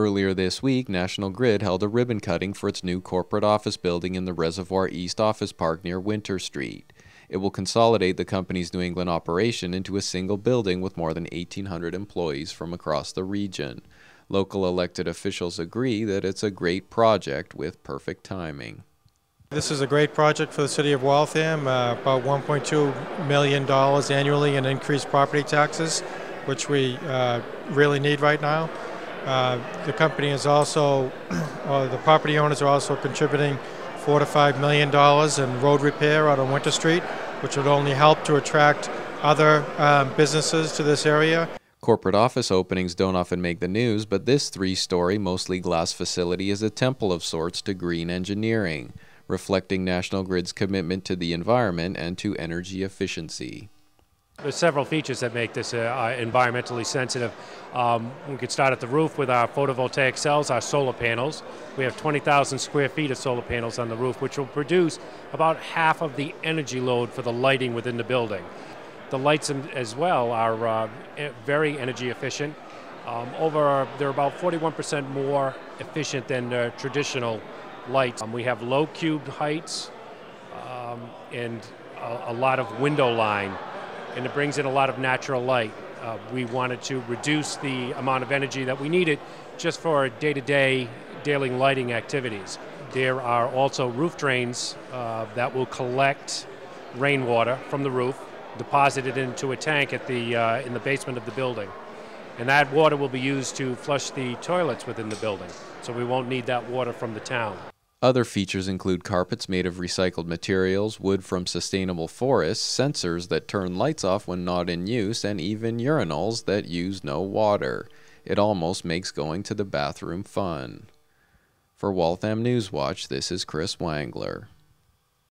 Earlier this week, National Grid held a ribbon cutting for its new corporate office building in the Reservoir East Office Park near Winter Street. It will consolidate the company's New England operation into a single building with more than 1,800 employees from across the region. Local elected officials agree that it's a great project with perfect timing. This is a great project for the city of Waltham, uh, about $1.2 million annually in increased property taxes, which we uh, really need right now. Uh, the company is also, the property owners are also contributing four to five million dollars in road repair out on Winter Street, which would only help to attract other um, businesses to this area. Corporate office openings don't often make the news, but this three story, mostly glass facility is a temple of sorts to green engineering reflecting National Grid's commitment to the environment and to energy efficiency. There's several features that make this uh, uh, environmentally sensitive. Um, we could start at the roof with our photovoltaic cells, our solar panels. We have 20,000 square feet of solar panels on the roof, which will produce about half of the energy load for the lighting within the building. The lights as well are uh, very energy efficient. Um, over, they're about 41% more efficient than uh, traditional lights. Um, we have low cubed heights um, and a, a, lot of window line, and it brings in a lot of natural light. Uh, we wanted to reduce the amount of energy that we needed just for day-to-day daily lighting activities. There are also roof drains uh, that will collect rainwater from the roof, deposit it into a tank at the, uh, in the basement of the building. And that water will be used to flush the toilets within the building, so we won't need that water from the town. Other features include carpets made of recycled materials, wood from sustainable forests, sensors that turn lights off when not in use, and even urinals that use no water. It almost makes going to the bathroom fun. For Waltham Newswatch, this is Chris Wangler.